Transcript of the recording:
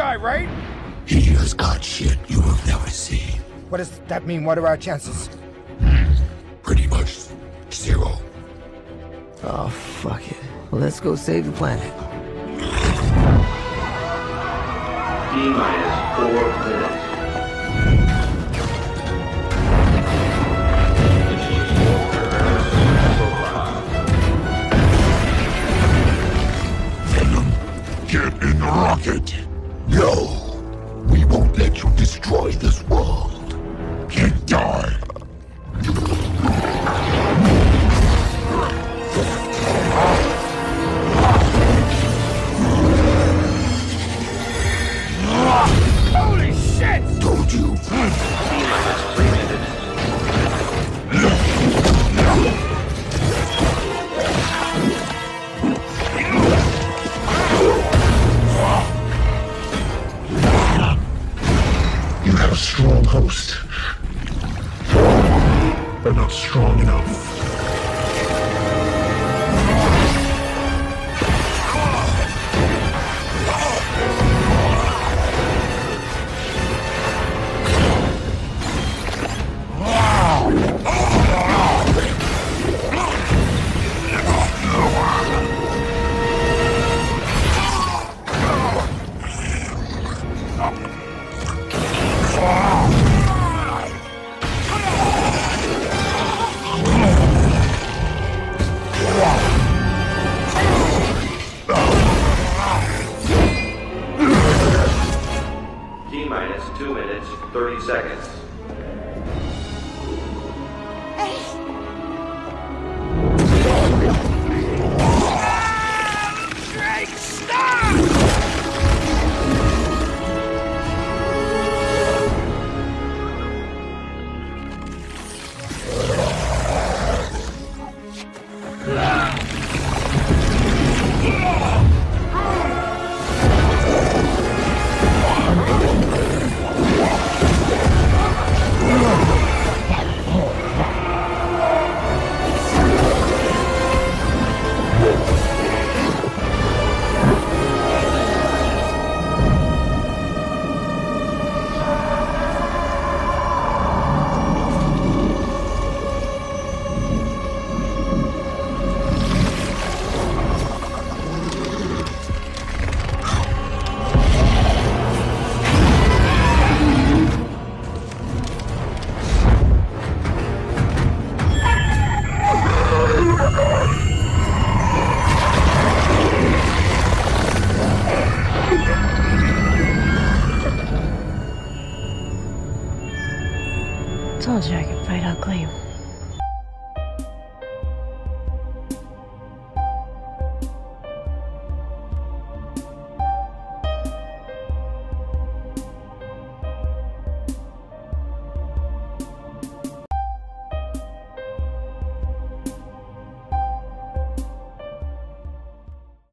guy, right? He has got shit you will never see. What does that mean? What are our chances? Pretty much zero. Oh, fuck it. Let's go save the planet. T minus four minutes. Rocket. No, we won't let you destroy this world. Can't die. Holy shit! Told you. Host. But not strong enough. Minus two minutes, thirty seconds. Told you I could fight ugly.